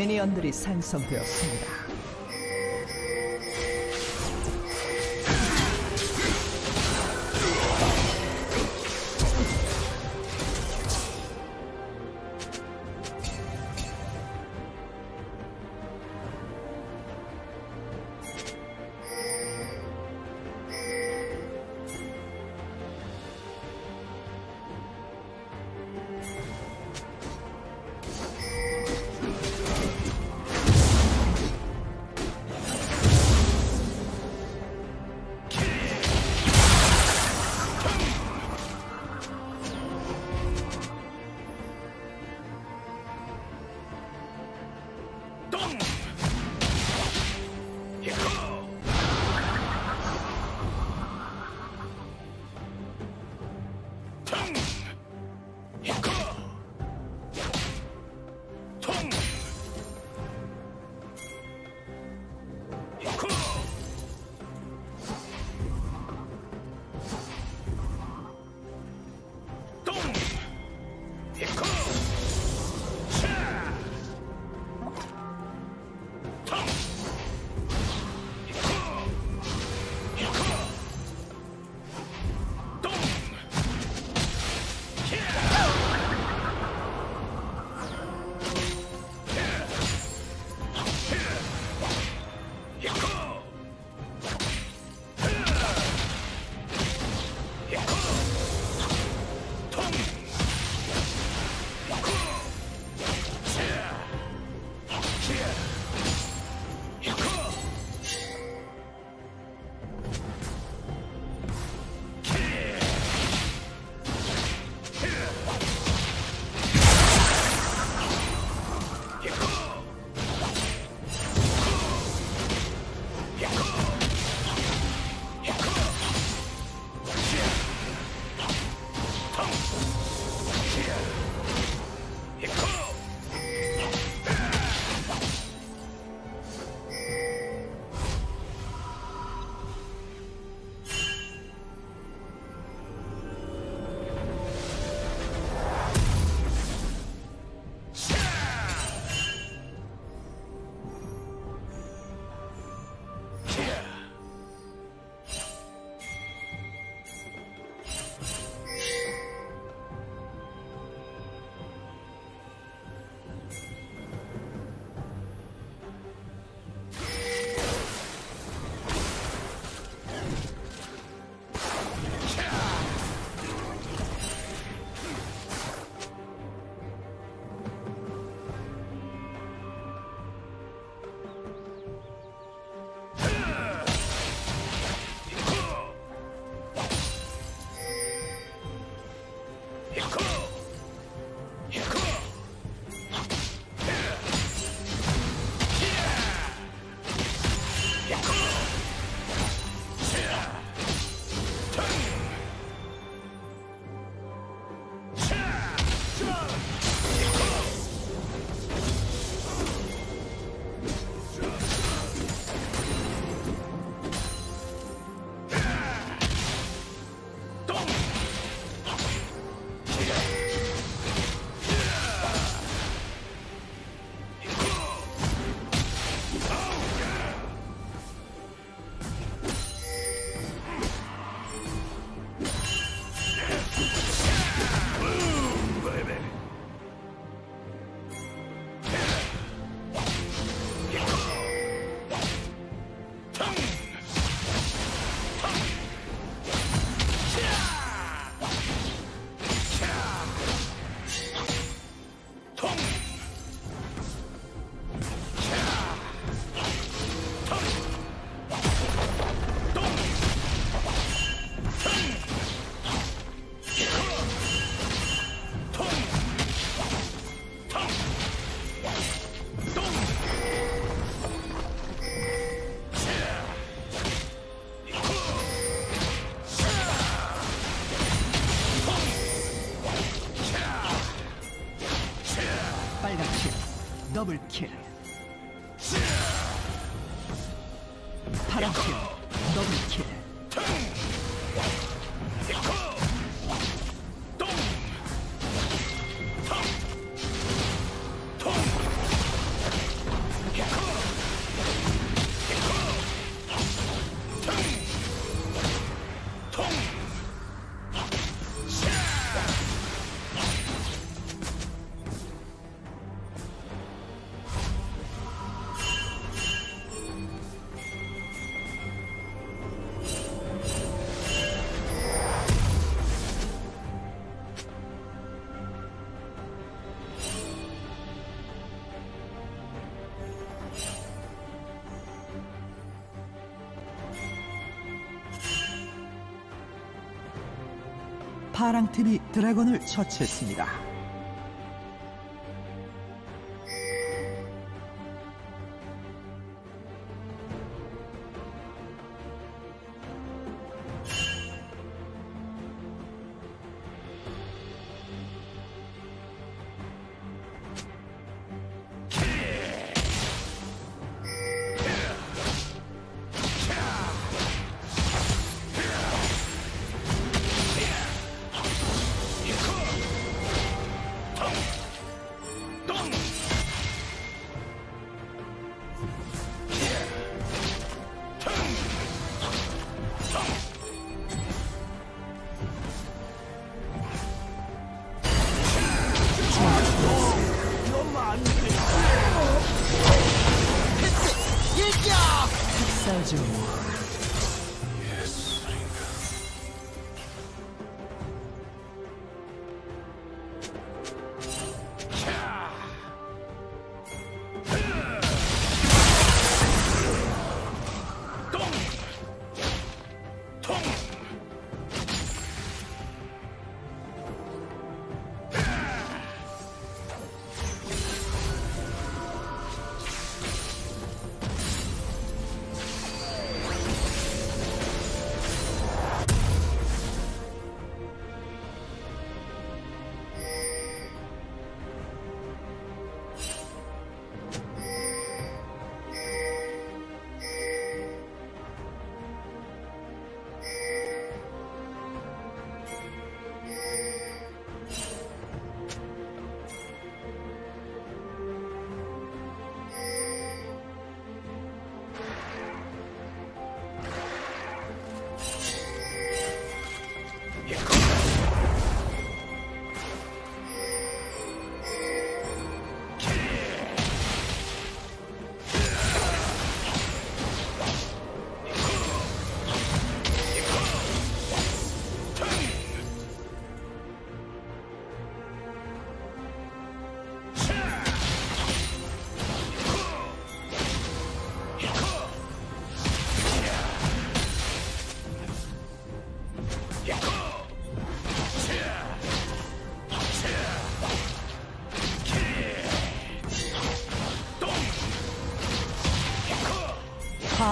미니언들이 생성되었습니다. 파랑팀이 드래곤을 처치했습니다.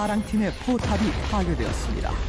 파랑팀의 포탑이 파괴되었습니다.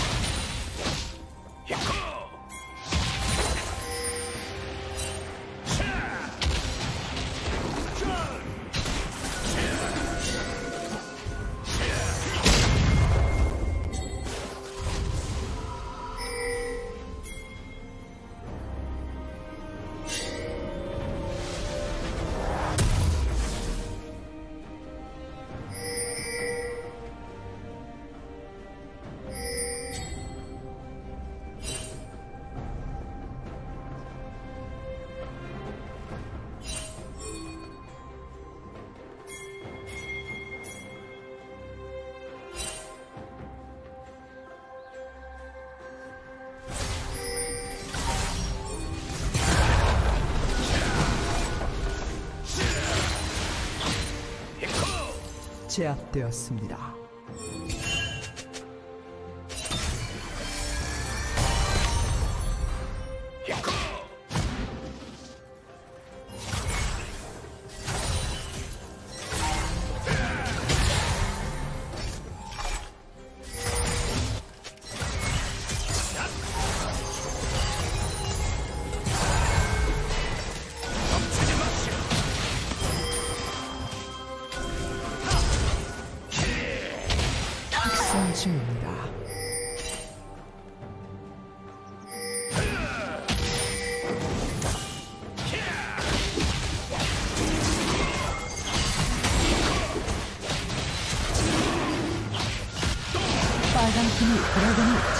제압되었습니다.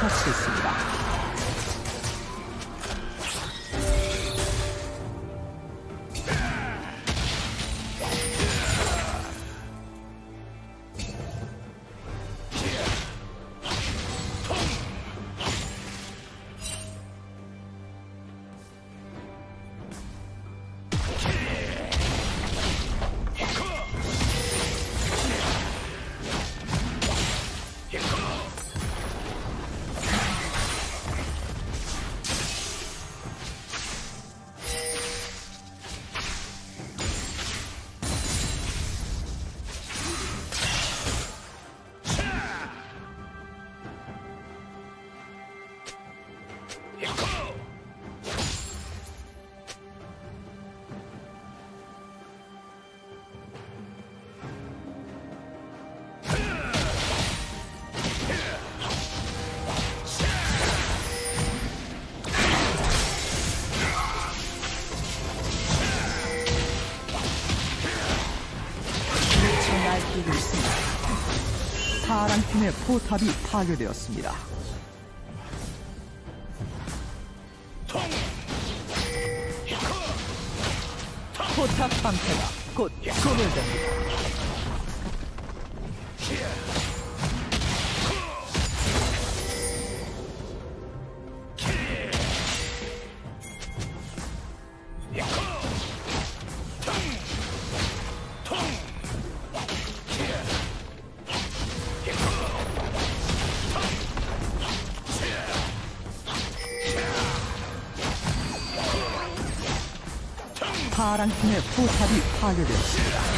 드래곤을 처치 팀의 포탑이 파괴되었습니다. 포탑 방패가 곧 소멸됩니다. 팀의 포탑이 파괴되었습니다.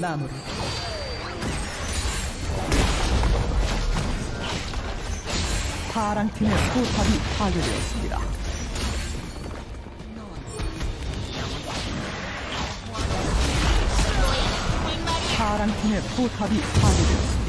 마무리. 파랑 팀의 포탑이 파괴되었습니다. 파랑 팀의 포탑이 파괴되었습니다.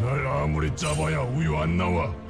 날 아무리 짜봐야 우유 안 나와.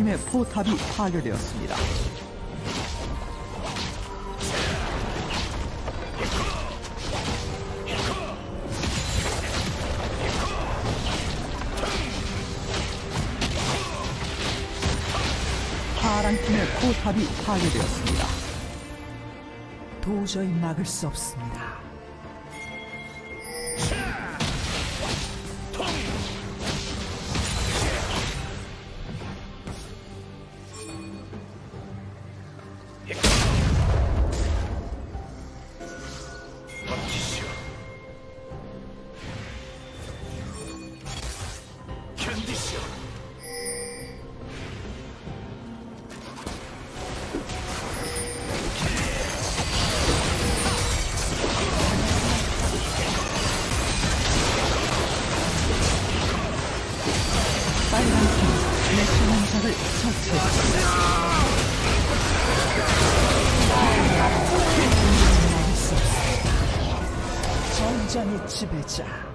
적팀의 포탑이 파괴되었습니다. 파랑팀의 포탑이 파괴되었습니다. 도저히 막을 수 없습니다. 팀 내셔널석을 처치했습니다. 전장의 지배자.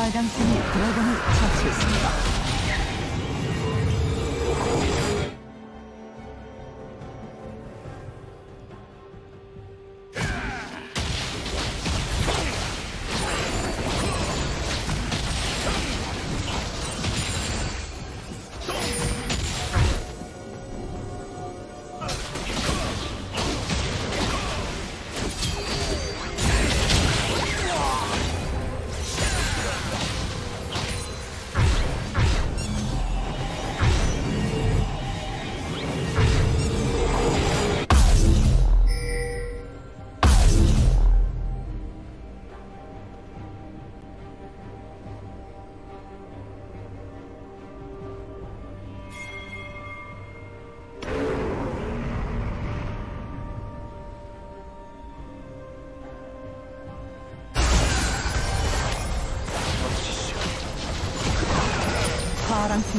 빨간 팀이 드래곤을 처치했습니다.